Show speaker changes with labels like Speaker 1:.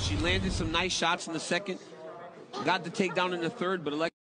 Speaker 1: She landed some nice shots in the second. Got the takedown in the third, but Alexa